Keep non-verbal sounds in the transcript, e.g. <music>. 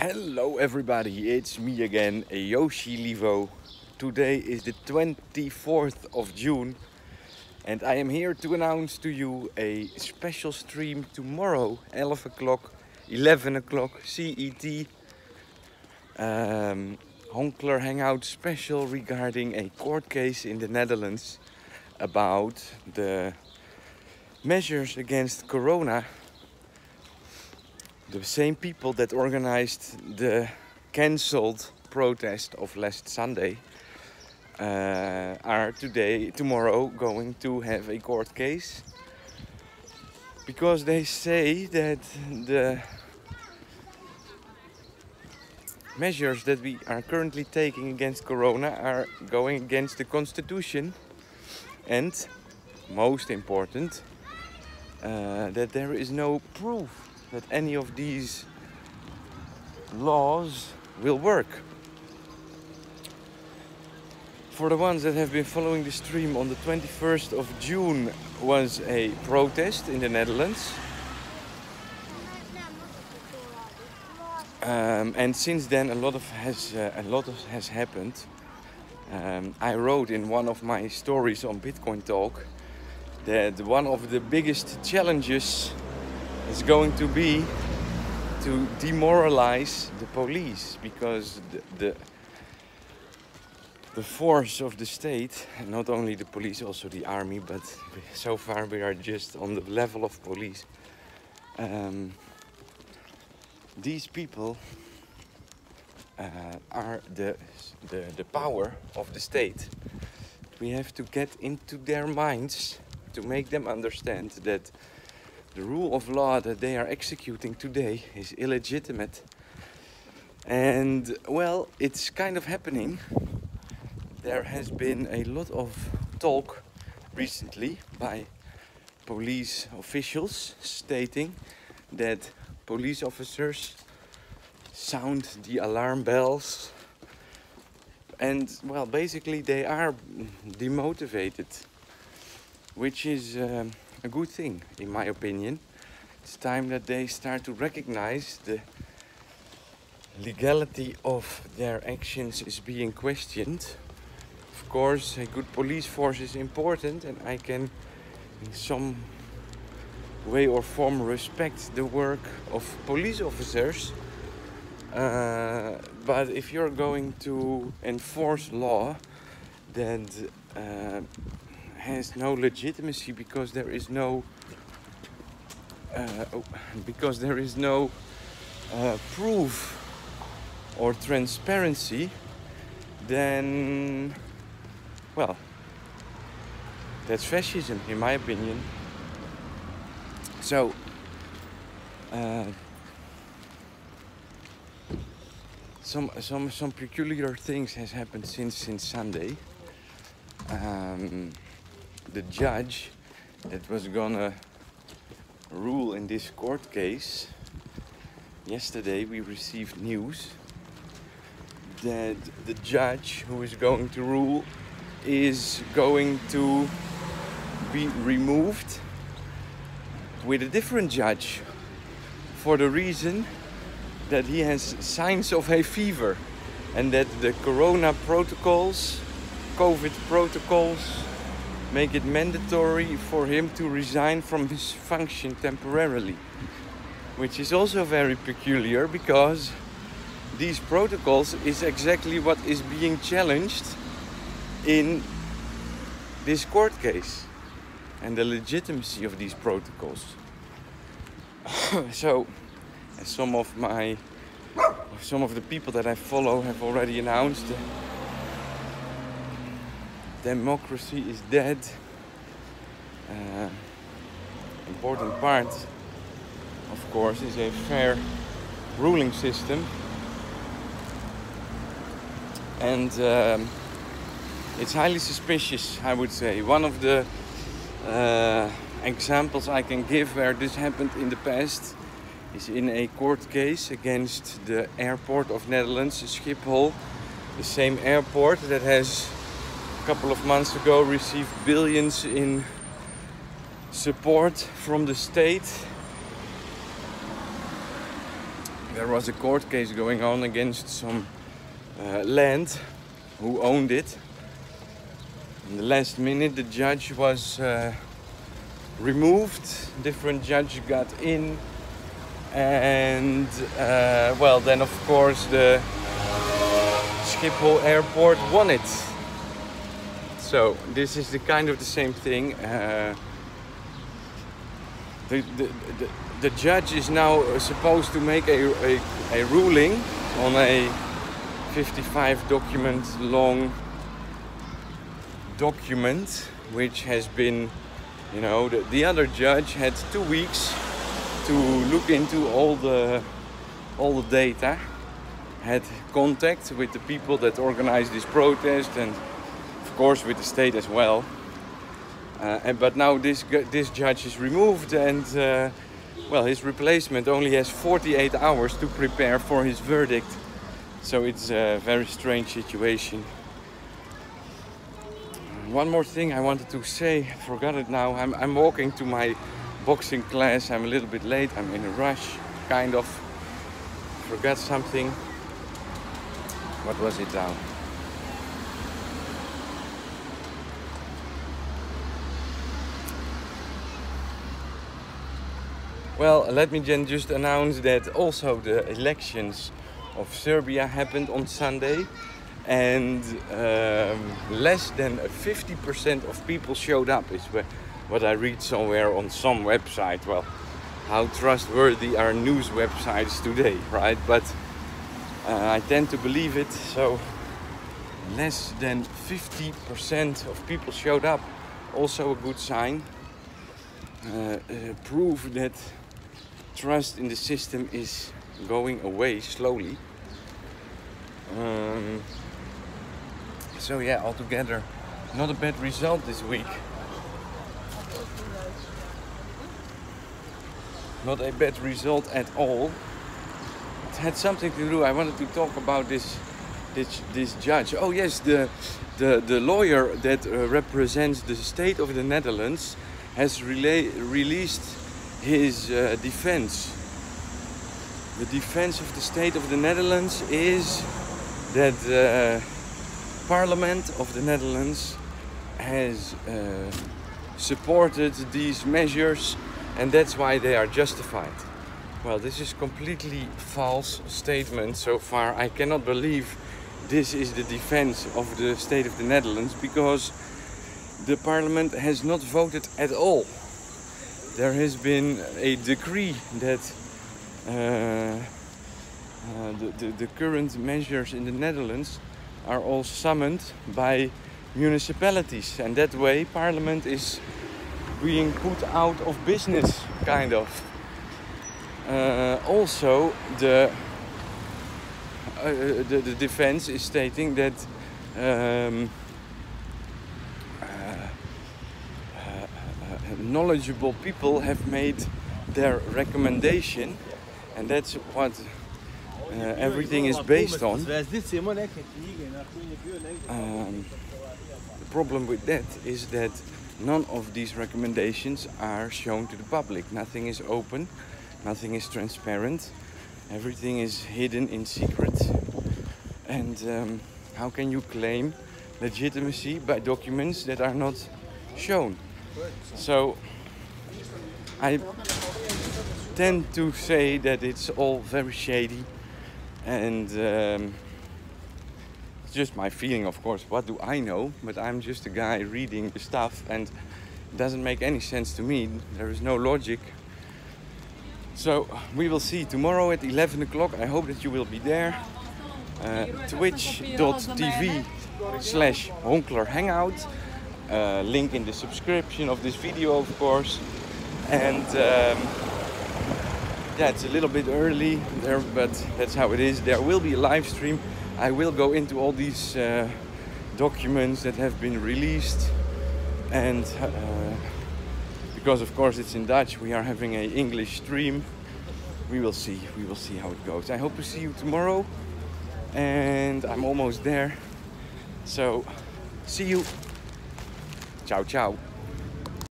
Hello everybody, it's me again, Yoshi Livo. Today is the 24th of June and I am here to announce to you a special stream tomorrow, 11 o'clock, 11 o'clock CET. Um, Honkler Hangout special regarding a court case in the Netherlands about the measures against Corona the same people that organized the cancelled protest of last Sunday uh, are today, tomorrow, going to have a court case. Because they say that the measures that we are currently taking against Corona are going against the Constitution and, most important, uh, that there is no proof that any of these laws will work. For the ones that have been following the stream, on the 21st of June was a protest in the Netherlands. Um, and since then, a lot of has uh, a lot of has happened. Um, I wrote in one of my stories on Bitcoin Talk that one of the biggest challenges is going to be to demoralize the police because the, the, the force of the state, not only the police, also the army, but <laughs> so far we are just on the level of police. Um, these people uh, are the, the, the power of the state. We have to get into their minds to make them understand that the rule of law that they are executing today is illegitimate. And well, it's kind of happening. There has been a lot of talk recently by police officials stating that police officers sound the alarm bells and well basically they are demotivated which is um, a good thing, in my opinion. It's time that they start to recognize the legality of their actions is being questioned. Of course, a good police force is important, and I can, in some way or form, respect the work of police officers. Uh, but if you're going to enforce law then uh, has no legitimacy because there is no uh, oh, because there is no uh, proof or transparency, then well, that's fascism, in my opinion. So. Uh, some some some peculiar things has happened since since Sunday. Um, the judge that was gonna rule in this court case, yesterday we received news that the judge who is going to rule is going to be removed with a different judge for the reason that he has signs of a fever and that the corona protocols, COVID protocols, make it mandatory for him to resign from his function temporarily. Which is also very peculiar because these protocols is exactly what is being challenged in this court case and the legitimacy of these protocols. <coughs> so, as some of my some of the people that I follow have already announced, democracy is dead. Uh, important part, of course, is a fair ruling system. And um, it's highly suspicious, I would say. One of the uh, examples I can give where this happened in the past is in a court case against the airport of Netherlands, Schiphol, the same airport that has couple of months ago received billions in support from the state there was a court case going on against some uh, land who owned it. In the last minute, the judge was uh, removed. Different judge got in, and uh, well, then of course the Schiphol airport won it. So this is the kind of the same thing. Uh, the, the, the, the, judge is now supposed to make a, a, a ruling on a 55 document long document which has been you know the, the other judge had two weeks to look into all the all the data had contact with the people that organized this protest and course with the state as well uh, and, but now this this judge is removed and uh, well his replacement only has 48 hours to prepare for his verdict so it's a very strange situation one more thing I wanted to say, I forgot it now. I'm, I'm walking to my boxing class. I'm a little bit late. I'm in a rush, kind of. Forgot something. What was it now? Well, let me just announce that also the elections of Serbia happened on Sunday and um, less than 50% of people showed up is what I read somewhere on some website. Well, how trustworthy are news websites today, right? But uh, I tend to believe it, so less than 50% of people showed up. Also a good sign. Uh, uh, proof that trust in the system is going away slowly. Um, so yeah, altogether, not a bad result this week. Not a bad result at all. It had something to do. I wanted to talk about this this this judge. Oh yes, the the the lawyer that uh, represents the state of the Netherlands has relay, released his uh, defense. The defense of the state of the Netherlands is that. Uh, Parliament of the Netherlands has uh, supported these measures and that's why they are justified. Well, this is completely false statement so far. I cannot believe this is the defense of the state of the Netherlands because the parliament has not voted at all. There has been a decree that uh, uh, the, the, the current measures in the Netherlands are all summoned by municipalities. And that way parliament is being put out of business kind of. Uh, also the, uh, the, the defense is stating that um, uh, uh knowledgeable people have made their recommendation and that's what uh, everything is based on. Um, the problem with that is that none of these recommendations are shown to the public. Nothing is open, nothing is transparent, everything is hidden in secret. And um, how can you claim legitimacy by documents that are not shown? So I tend to say that it's all very shady and um, it's just my feeling of course. What do i know? But i'm just a guy reading the stuff and it doesn't make any sense to me. There is no logic. So we will see tomorrow at 11 o'clock. I hope that you will be there. Uh, twitch.tv slash honkler hangout uh, link in the subscription of this video of course and um, yeah, it's a little bit early there, but that's how it is. There will be a live stream. I will go into all these uh, documents that have been released, and uh, because of course it's in Dutch, we are having an English stream. We will see. We will see how it goes. I hope to see you tomorrow, and I'm almost there. So, see you. Ciao, ciao.